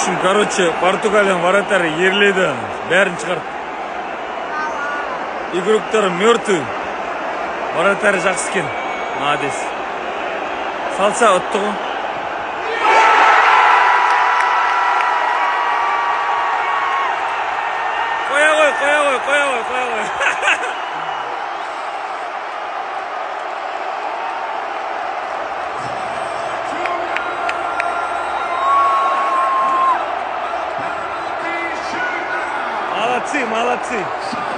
Общем, короче, Португалияның вратары ерледі. Бәрін шығарды. Игроктар мертвый. Вратары жақсы екен. Молодец. Салса ұтты ғой. Қоя ғой, қоя ғой, қоя ғой, қоя. Молодцы, молодцы.